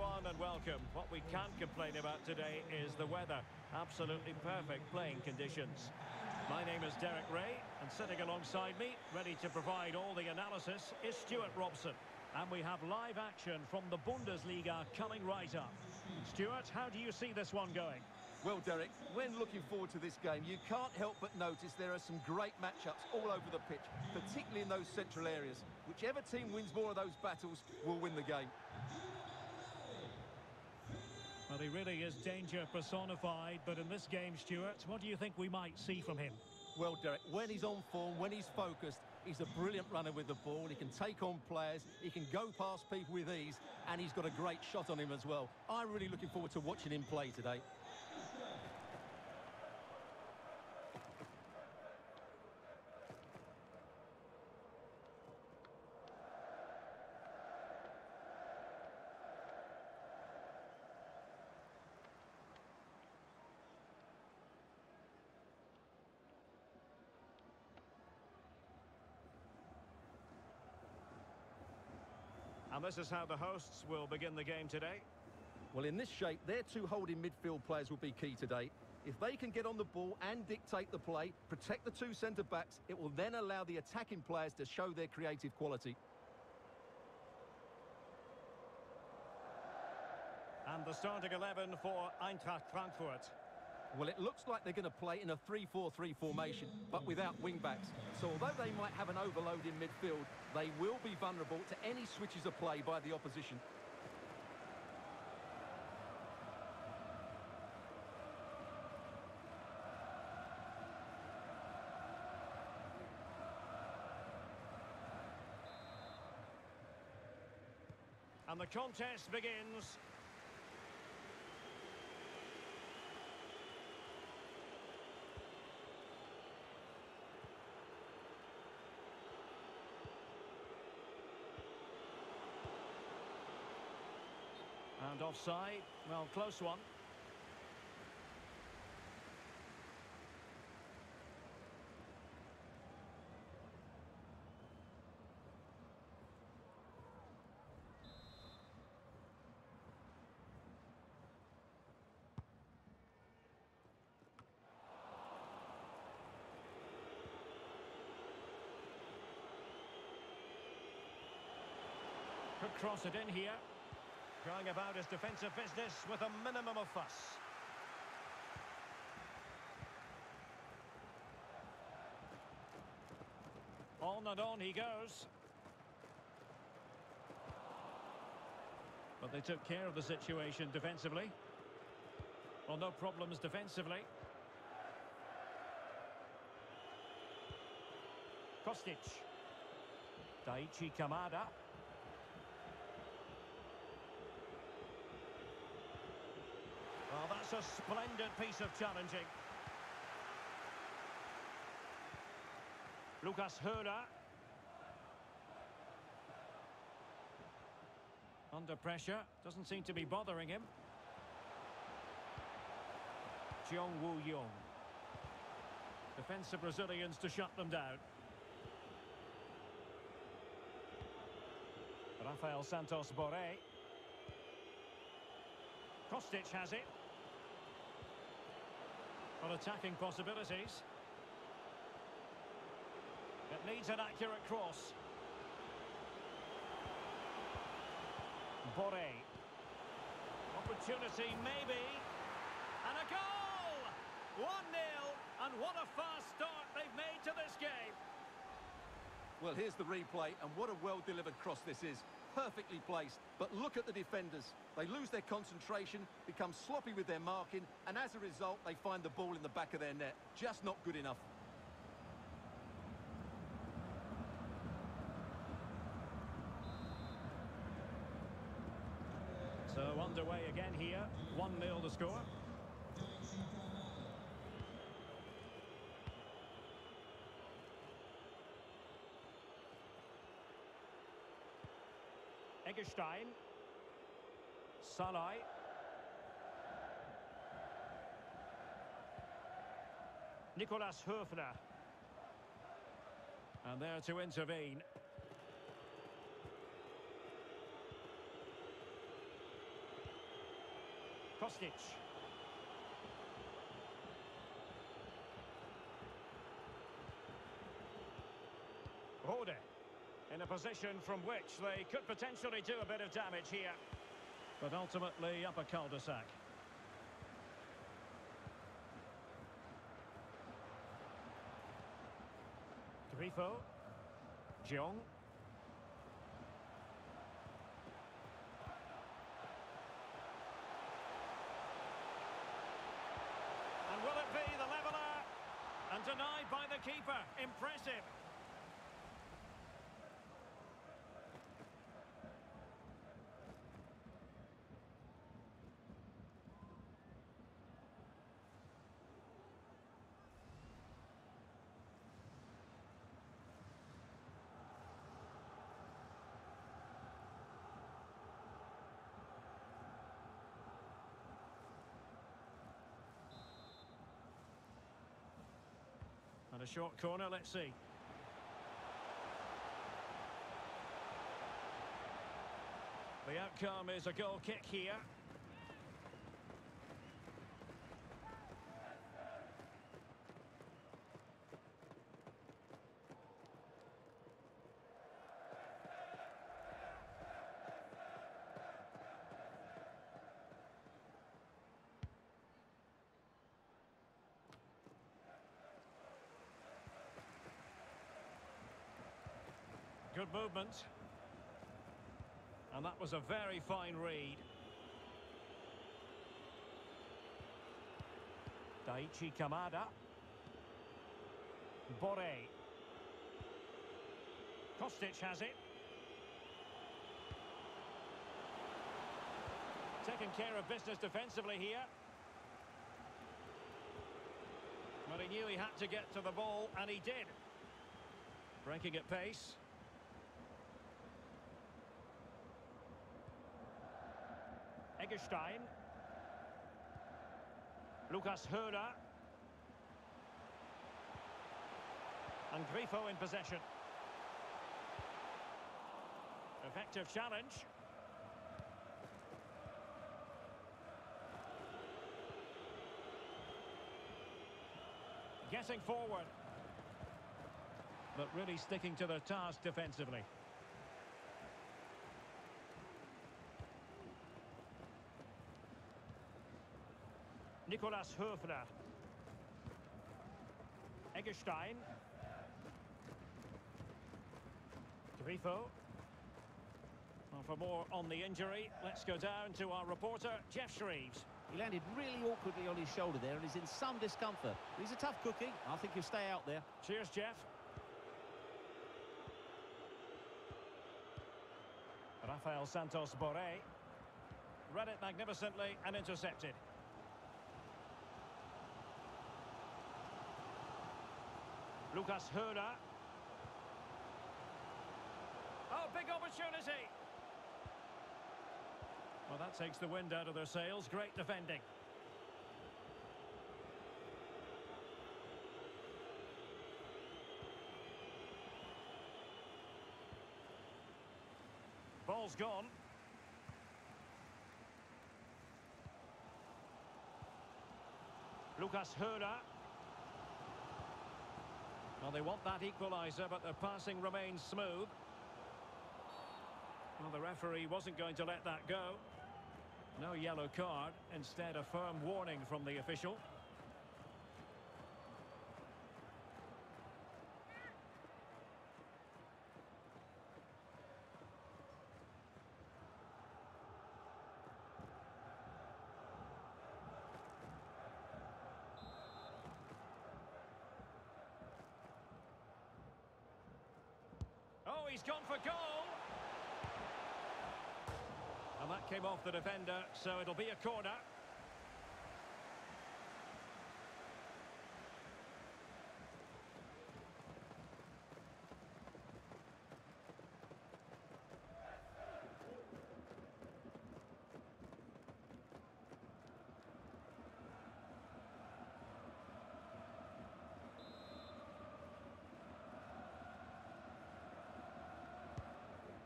everyone and welcome. What we can't complain about today is the weather. Absolutely perfect playing conditions. My name is Derek Ray and sitting alongside me, ready to provide all the analysis, is Stewart Robson. And we have live action from the Bundesliga coming right up. Stewart, how do you see this one going? Well, Derek, when looking forward to this game, you can't help but notice there are some great matchups all over the pitch, particularly in those central areas. Whichever team wins more of those battles will win the game. Well, he really is danger personified, but in this game, Stewart, what do you think we might see from him? Well, Derek, when he's on form, when he's focused, he's a brilliant runner with the ball. He can take on players, he can go past people with ease, and he's got a great shot on him as well. I'm really looking forward to watching him play today. And this is how the hosts will begin the game today. Well, in this shape, their two holding midfield players will be key today. If they can get on the ball and dictate the play, protect the two centre-backs, it will then allow the attacking players to show their creative quality. And the starting 11 for Eintracht Frankfurt. Well, it looks like they're going to play in a 3-4-3 formation, but without wing-backs. So although they might have an overload in midfield, they will be vulnerable to any switches of play by the opposition. And the contest begins. And offside. Well, close one. Cross it in here. Going about his defensive business with a minimum of fuss. On and on he goes. But they took care of the situation defensively. Well, no problems defensively. Kostic. Daichi Kamada. Well, that's a splendid piece of challenging. Lucas Höler. Under pressure, doesn't seem to be bothering him. Jeong Woo-yeong. Defensive Brazilians to shut them down. Rafael Santos Borré. Kostic has it. On attacking possibilities. It needs an accurate cross. Borré. Opportunity, maybe. And a goal! 1-0, and what a fast start they've made to this game. Well, here's the replay, and what a well-delivered cross this is. Perfectly placed, but look at the defenders. They lose their concentration, become sloppy with their marking, and as a result, they find the ball in the back of their net. Just not good enough. So underway again here. 1-0 the score. Eggestein. Sallai. Nicolas Höfler. And there to intervene. Kostic. Rode. In a position from which they could potentially do a bit of damage here. But ultimately up a cul-de-sac. Grifo. Jeong. And will it be the leveller? And denied by the keeper. Impressive. And a short corner, let's see. The outcome is a goal kick here. Good movement. And that was a very fine read. Daichi Kamada. Borré. Kostic has it. Taking care of business defensively here. But he knew he had to get to the ball, and he did. Breaking at pace. Eggestein. Lucas Höler. And Grifo in possession. Effective challenge. Getting forward. But really sticking to their task defensively. Nicolas Höfler. Eggestein. Grifo. Well, for more on the injury, let's go down to our reporter, Geoff Shreeves. He landed really awkwardly on his shoulder there and is in some discomfort. He's a tough cookie. I think he'll stay out there. Cheers, Geoff. Rafael Santos Borré. Read it magnificently and intercepted. Lucas Höler. Oh, big opportunity. Well, that takes the wind out of their sails. Great defending. Ball's gone. Lucas Höler. Well, they want that equaliser, but the passing remains smooth. Well, the referee wasn't going to let that go. No yellow card, instead a firm warning from the official. Oh, he's gone for goal. And that came off the defender, so it'll be a corner.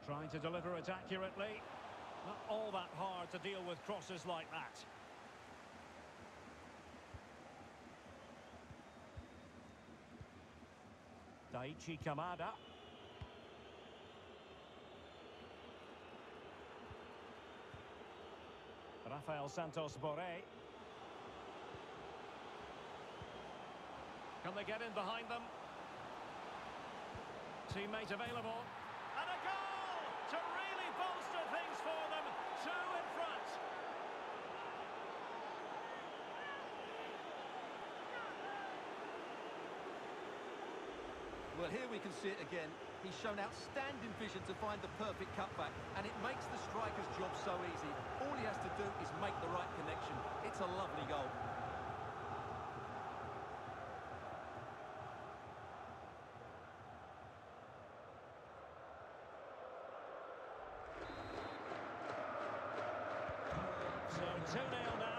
Trying to deliver it accurately. Not all that hard to deal with crosses like that. Daichi Kamada. Rafael Santos Borré. Can they get in behind them? Teammate available. Well, here we can see it again. He's shown outstanding vision to find the perfect cutback, and it makes the striker's job so easy. All he has to do is make the right connection. It's a lovely goal. So 2-0 now.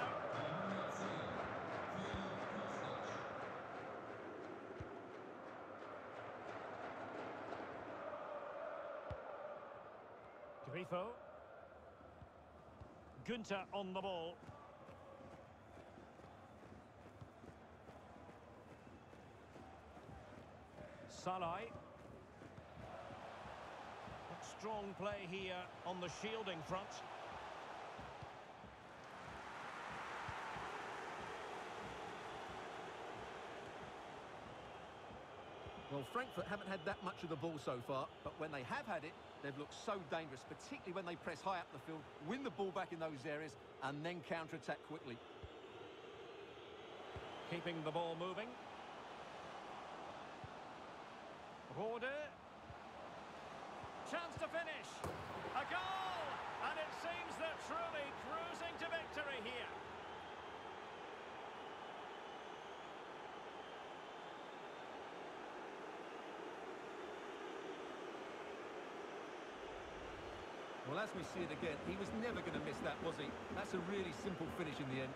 Grifo. Günter on the ball. Sallai. Strong play here on the shielding front. Well, Frankfurt haven't had that much of the ball so far, but when they have had it, they've looked so dangerous, particularly when they press high up the field, win the ball back in those areas, and then counter-attack quickly. Keeping the ball moving. Rode. Chance to finish. A goal! And it seems they're truly cruising to victory here. As we see it again, he was never going to miss that, was he? That's a really simple finish in the end.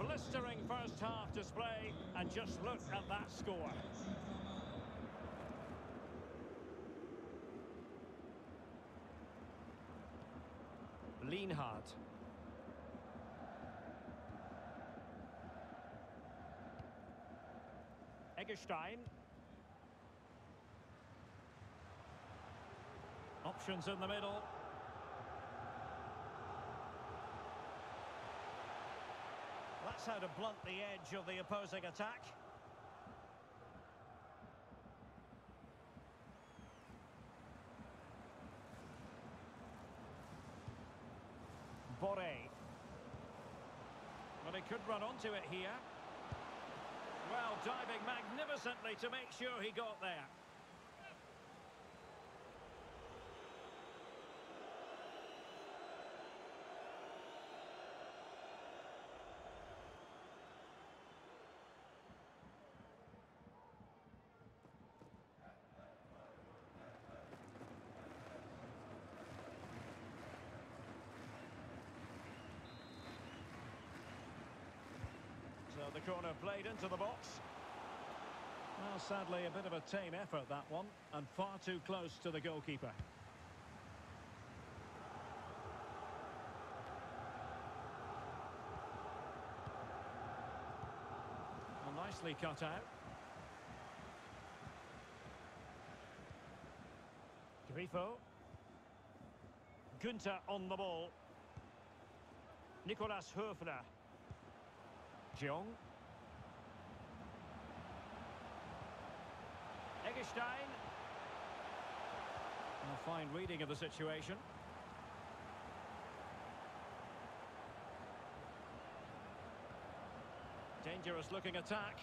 Blistering first half display, and just look at that score. Lienhart. Eggestein. Options in the middle. That's how to blunt the edge of the opposing attack. Borré. Well, he could run onto it here. Well, diving magnificently to make sure he got there. The corner played into the box. Well, sadly, a bit of a tame effort, that one, and far too close to the goalkeeper. Well, nicely cut out. Grifo. Günter on the ball. Nicolas Höfler. Jeong. Eggestein. A fine reading of the situation. Dangerous looking attack.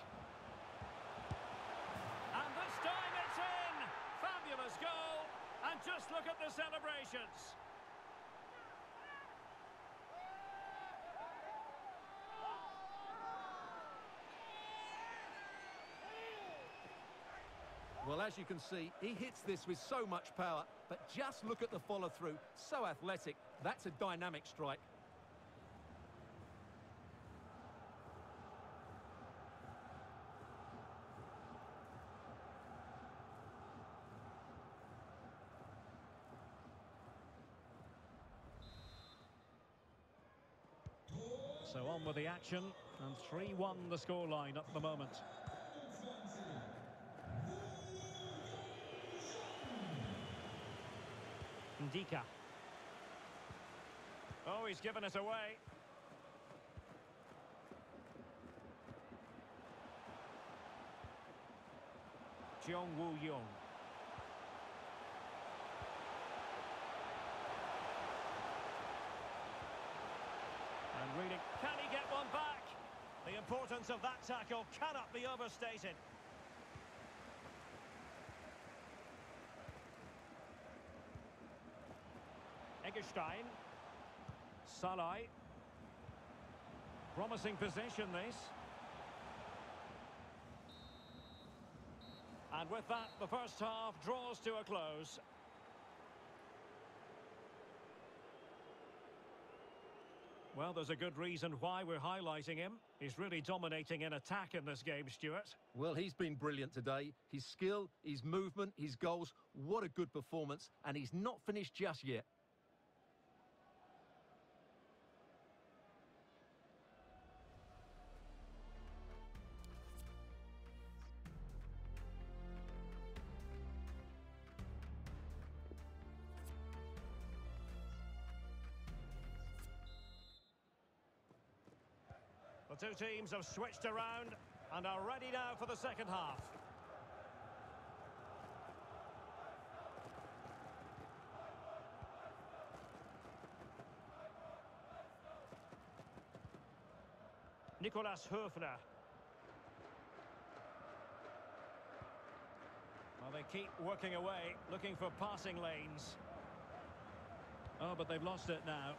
And this time it's in! Fabulous goal! And just look at the celebrations. Well, as you can see, he hits this with so much power, but just look at the follow-through, so athletic. That's a dynamic strike. So on with the action, and 3-1 the scoreline at the moment. Ndicka. Oh, he's given it away. Jeong Woo-yeong. And reading, can he get one back? The importance of that tackle cannot be overstated. Eggestein. Sallai. Promising possession, this. And with that, the first half draws to a close. Well, there's a good reason why we're highlighting him. He's really dominating in attack in this game, Stewart. Well, he's been brilliant today. His skill, his movement, his goals, what a good performance. And he's not finished just yet. Two teams have switched around and are ready now for the second half. Nicolas Höfler. Well, they keep working away, looking for passing lanes. Oh, but they've lost it now.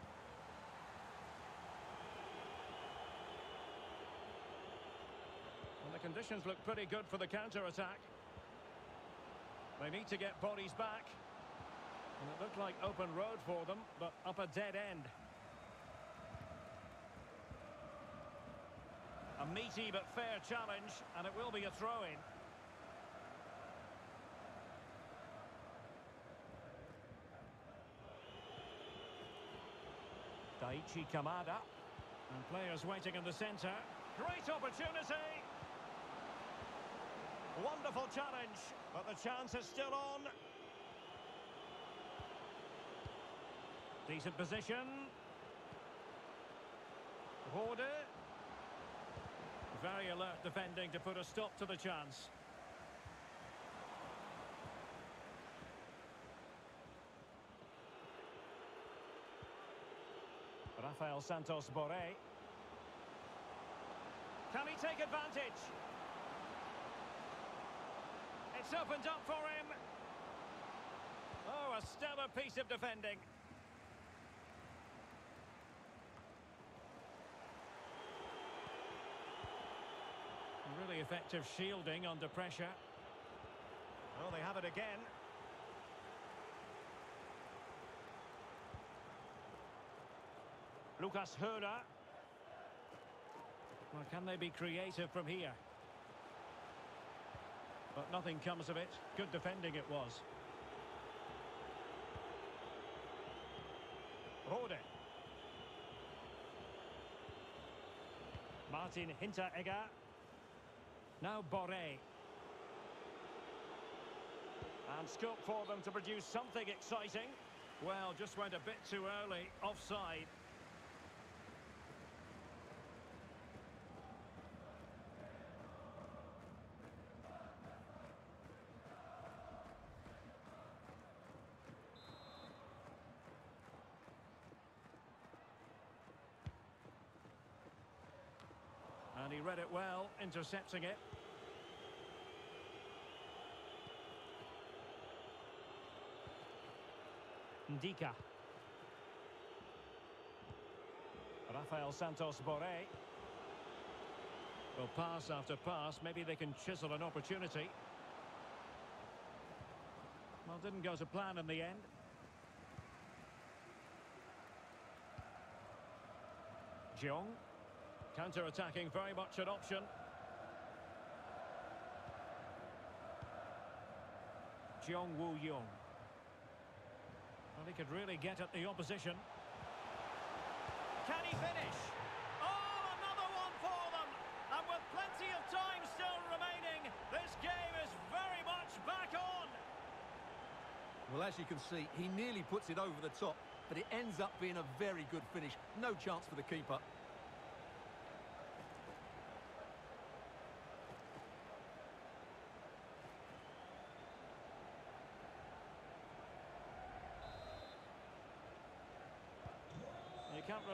And the conditions look pretty good for the counter-attack. They need to get bodies back. And it looked like open road for them, but up a dead end. A meaty but fair challenge, and it will be a throw-in. Daichi Kamada. And players waiting in the centre. Great opportunity! Wonderful challenge, but the chance is still on. Decent position. Horde. Very alert defending to put a stop to the chance. Rafael Santos Borré. Can he take advantage? It's opened up for him. Oh, a stellar piece of defending. Really effective shielding under pressure. Oh, they have it again. Lucas Höler. Well, can they be creative from here? But nothing comes of it. Good defending it was. Rode. Martin Hinteregger. Now Borré. And scope for them to produce something exciting. Well, just went a bit too early. Offside. And he read it well, intercepting it. Ndicka. Rafael Santos Borré. Well, pass after pass, maybe they can chisel an opportunity. Well, didn't go to plan in the end. Jeong. Counter-attacking very much an option. Jong Woo Young. Well, he could really get at the opposition. Can he finish? Oh, another one for them! And with plenty of time still remaining, this game is very much back on! Well, as you can see, he nearly puts it over the top, but it ends up being a very good finish. No chance for the keeper.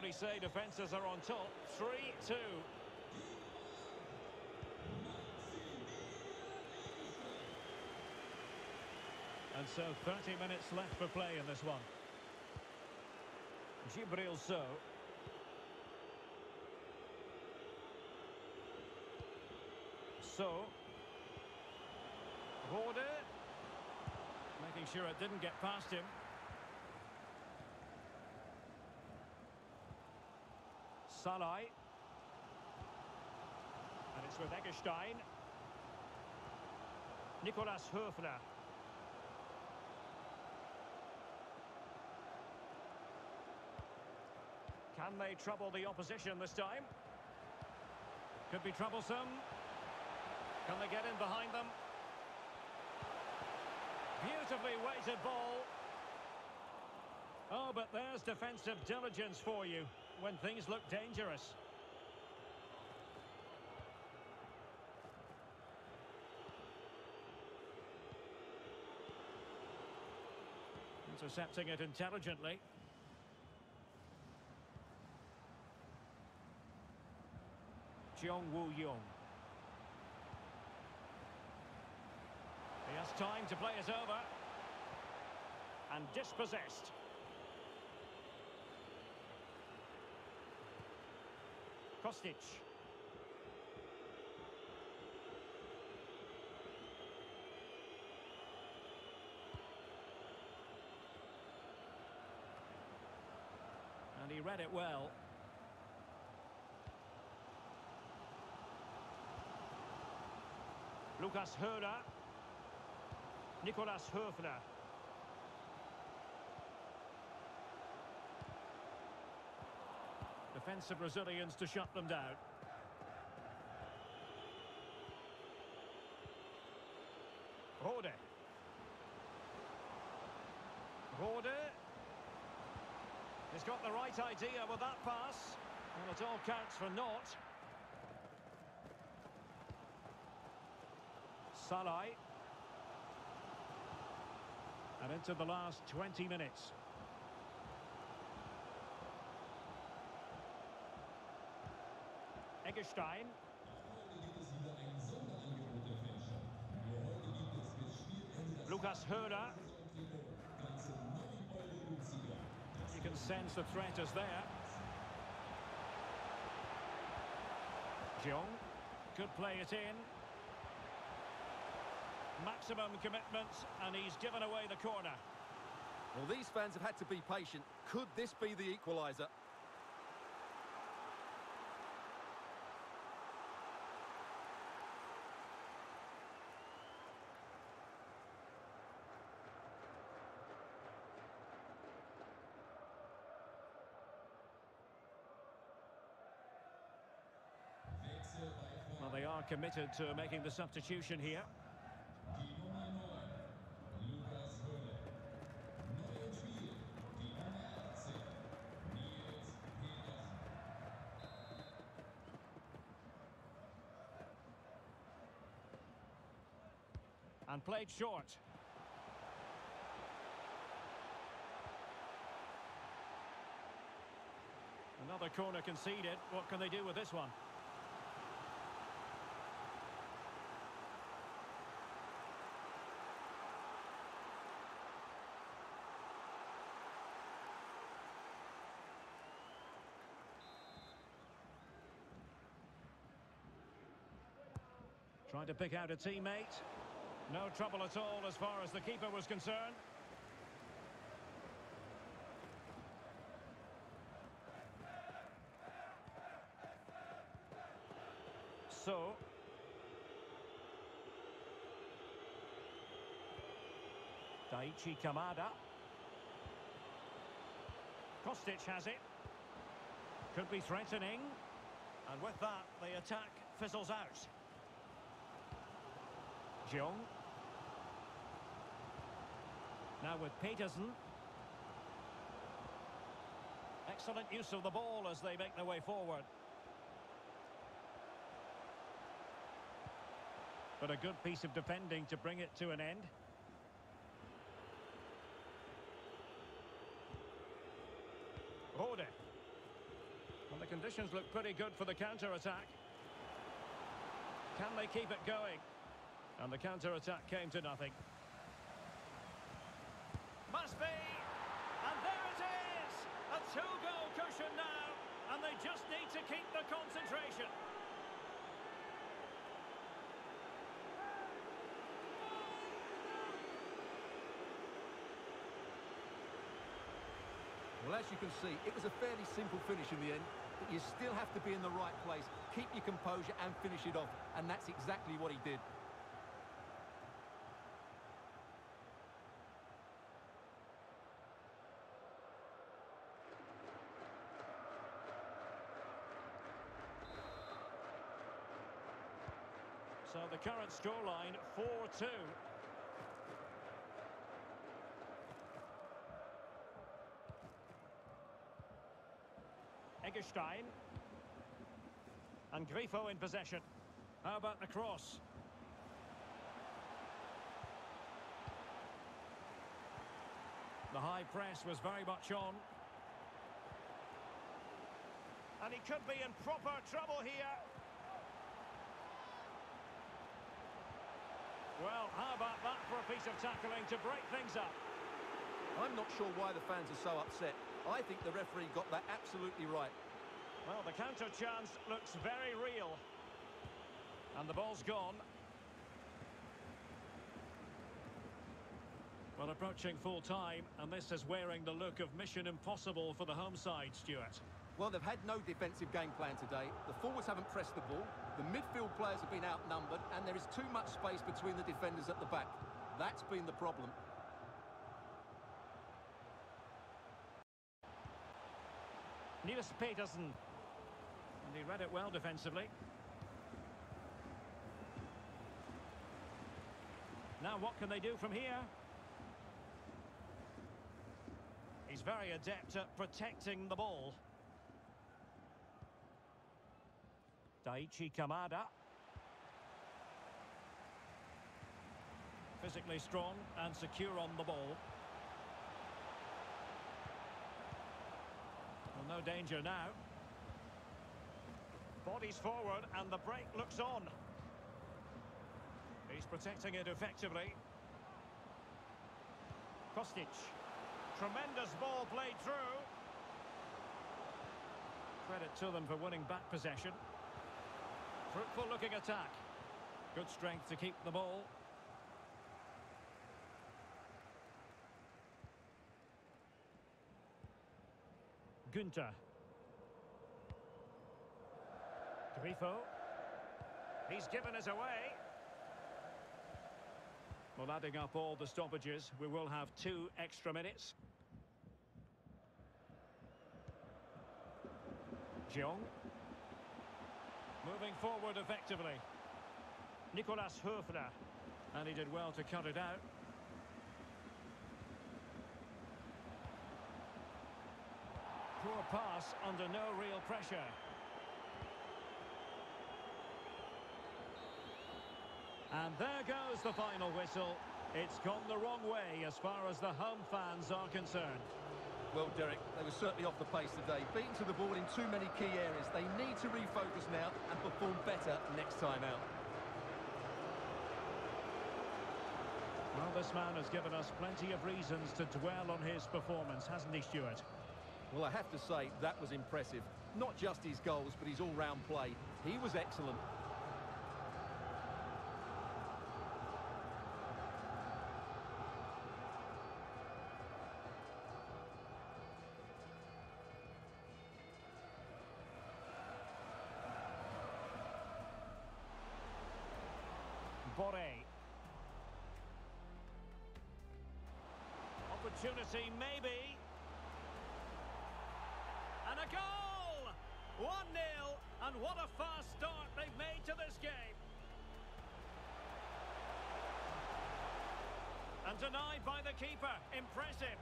You say defences are on top. 3-2. And so 30 minutes left for play in this one. Djibril Sow. Sow. Making sure it didn't get past him. Sallai. And it's with Eggestein. Nicolas Höfler. Can they trouble the opposition this time? Could be troublesome. Can they get in behind them? Beautifully weighted ball. Oh, but there's defensive diligence for you when things look dangerous. Intercepting it intelligently. Jeong Woo-yeong. He has time to play it over. And dispossessed. Kostic. And he read it well. Lucas Höler. Nicolas Höfler. Defensive resilience to shut them down. Rode. Rode. He's got the right idea with that pass. And it all counts for naught. Sallai. And into the last 20 minutes. Eggestein. Lucas. You can sense the threat is there. Jeong could play it in. Maximum commitment, and he's given away the corner. Well, these fans have had to be patient. Could this be the equaliser? Committed to making the substitution here. And played short. Another corner conceded. What can they do with this one? Trying to pick out a teammate. No trouble at all as far as the keeper was concerned. Sow. Daichi Kamada. Kostic has it. Could be threatening. And with that, the attack fizzles out. Jeong. Now with Petersen. Excellent use of the ball as they make their way forward. But a good piece of defending to bring it to an end. Rode. Well, the conditions look pretty good for the counter-attack. Can they keep it going? And the counter-attack came to nothing. Must be! And there it is! A two-goal cushion now, and they just need to keep the concentration. Well, as you can see, it was a fairly simple finish in the end, but you still have to be in the right place, keep your composure and finish it off, and that's exactly what he did. So the current scoreline, 4-2. Eggestein. And Grifo in possession. How about the cross? The high press was very much on. And he could be in proper trouble here. Well, how about that for a piece of tackling to break things up? I'm not sure why the fans are so upset. I think the referee got that absolutely right. Well, the counter chance looks very real. And the ball's gone. Well, approaching full time, and this is wearing the look of mission impossible for the home side, Stewart. Well, they've had no defensive game plan today. The forwards haven't pressed the ball. The midfield players have been outnumbered, and there is too much space between the defenders at the back. That's been the problem. Nils Petersen. And he read it well defensively. Now what can they do from here? He's very adept at protecting the ball. Daichi Kamada. Physically strong and secure on the ball. Well, no danger now. Bodies forward and the break looks on. He's protecting it effectively. Kostic. Tremendous ball played through. Credit to them for winning back possession. Fruitful looking attack. Good strength to keep the ball. Günter. Grifo. He's given us away. Well, adding up all the stoppages, we will have two extra minutes. Jeong. Moving forward effectively. Nicolas Höfler. And he did well to cut it out. Poor pass under no real pressure. And there goes the final whistle. It's gone the wrong way as far as the home fans are concerned. Well, Derek, they were certainly off the pace today. Beaten to the ball in too many key areas. They need to refocus now and perform better next time out. Well, this man has given us plenty of reasons to dwell on his performance, hasn't he, Stewart? Well, I have to say, that was impressive. Not just his goals, but his all-round play. He was excellent. Opportunity, maybe. And a goal! 1-0, and what a fast start they've made to this game. And denied by the keeper. Impressive.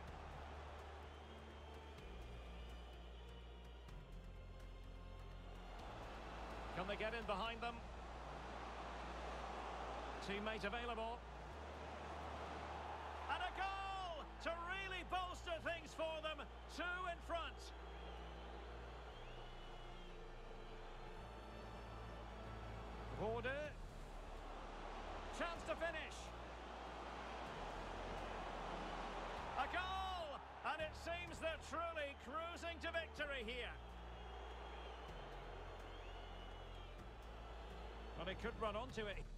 Can they get in behind them? Teammate available. And a goal to really bolster things for them. Two in front. Rode. Chance to finish. A goal! And it seems they're truly cruising to victory here. But he could run onto it.